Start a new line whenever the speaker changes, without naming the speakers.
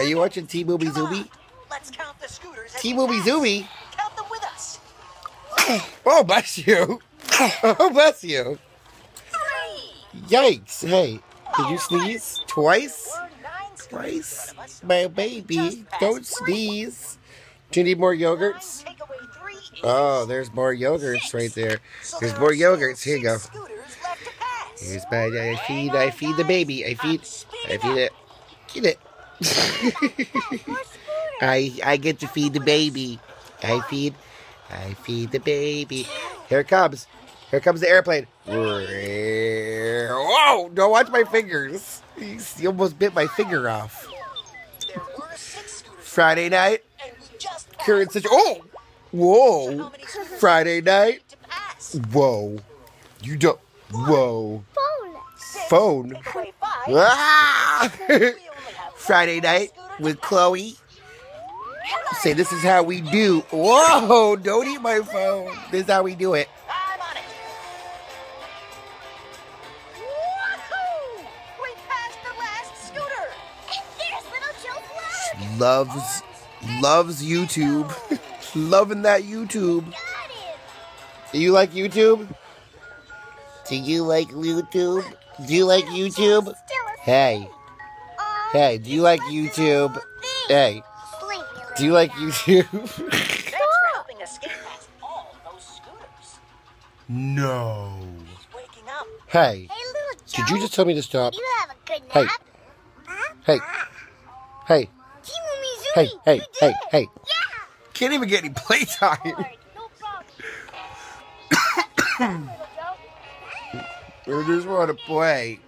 Are you watching T Movie. Zoomy?
Let's count the scooters.
T Movie
pass. Count them with us.
Oh, bless you. Oh, bless you.
Three.
Yikes. Hey, did you sneeze? Twice?
We're nine scooters
Twice?
ahead of us.
My baby, don't sneeze. Do you need more yogurts?
Nine take away three is
Oh, there's more yogurts right there. There's more yogurts. Here you go.
six scooters left to pass.
Here's my, I feed, I feed the baby. I feed, I feed it. Get it. I, I get to feed the baby. I feed, I feed the baby. Here it comes. Here comes the airplane. Whoa! Don't watch my fingers. You almost bit my finger off.
There were six scooters,
Friday night, current situation. Oh! Whoa! Friday night. Whoa! You don't. Whoa!
Phone.
Ah! Friday night with. Chloe. Say this is how we do. Whoa! Don't eat my phone. This is how we do it.
I'm on it. Woohoo! We passed the last scooter.
And there's little Joe Vlog.
Loves, loves YouTube. Loving that YouTube. Do you like YouTube? Do you like YouTube? Do you like YouTube? Hey, hey, do you like YouTube? Hey, do you like YouTube?
Thanks for helping us get past all those scooters.
no.
He's waking up.
Hey,
Hey, little Joe.
did you just tell me to stop?
You have a good
Hey.
nap? Huh?
Hey, hey, hey, hey, hey, hey.
Yeah.
Can't even get any playtime.
Alright, no problem. Little
just want to play.